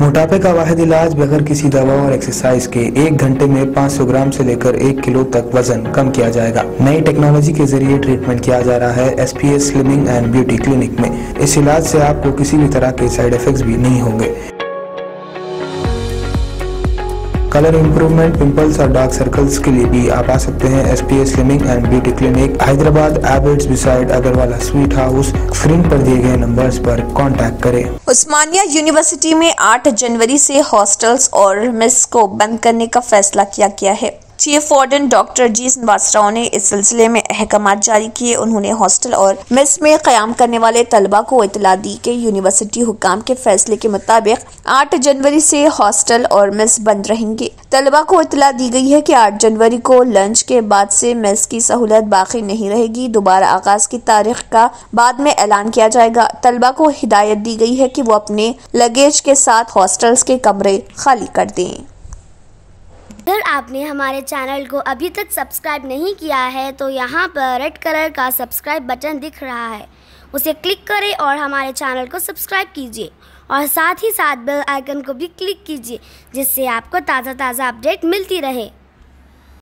मोटापे का वाहिद इलाज बगैर किसी दवा और एक्सरसाइज के एक घंटे में 500 ग्राम से लेकर एक किलो तक वज़न कम किया जाएगा। नई टेक्नोलॉजी के ज़रिए ट्रीटमेंट किया जा रहा है S P S slimming and beauty clinic में। इस इलाज से आपको किसी भी तरह के साइड इफेक्ट्स भी नहीं होंगे। कलर इंप्रूवमेंट पिंपल्स और डार्क सर्कल्स के लिए भी आप आ सकते हैं S P S slimming and beauty clinic Hyderabad Abids beside Agarwala sweet house screen पर दिए गए नंबर पर कांटेक्ट करें। उस्मानिया यूनिवर्सिटी में 8 जनवरी से हॉस्टल्स और मिस को बंद करने का फैसला किया गया है। Chief warden doctor G Srivastava ने इस सिलसिले में अहकाम जारी किए। उन्होंने हॉस्टल और मिस में क्याम करने वाले तलबा को इतला दी कि यूनिवर्सिटी हुकाम के फैसले के मुताबिक 8 जनवरी से हॉस्टल और मिस बंद रहेंगे। तलबा को इतला दी गई है कि 8 जनवरी को लंच के बाद से मिस की सहूलत बाकी नहीं रहेगी। दोबारा आगाज़ की तारीख का बाद में ऐलान किया जाएगा। तलबा को हिदायत दी गई है कि वो अपने लगेज के साथ हॉस्टल्स के कमरे खाली कर दें। आपने हमारे चैनल को अभी तक सब्सक्राइब नहीं किया है तो यहाँ पर रेड कलर का सब्सक्राइब बटन दिख रहा है। उसे क्लिक करें और हमारे चैनल को सब्सक्राइब कीजिए। और साथ ही साथ बेल आइकन को भी क्लिक कीजिए, जिससे आपको ताज़ा ताज़ा अपडेट मिलती रहे।